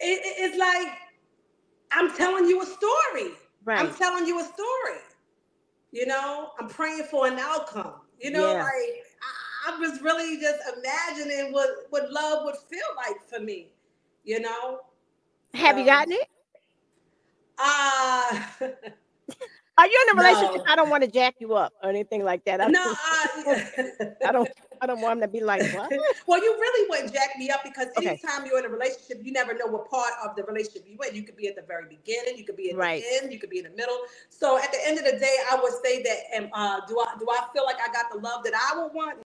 it, it's like I'm telling you a story. Right. I'm telling you a story. You know, I'm praying for an outcome. You know, Yeah. like I, I was really just imagining what what love would feel like for me. You know, Have you gotten it? uh Are you in a relationship? No. I don't want to jack you up or anything like that. I no, don't, uh, I don't. I don't want him to be like, what? well, you really wouldn't jack me up because Okay. anytime you're in a relationship, you never know what part of the relationship you're in. You could be at the very beginning, you could be at Right. the end, you could be in the middle. So at the end of the day, I would say that, um, uh, do I do I feel like I got the love that I would want?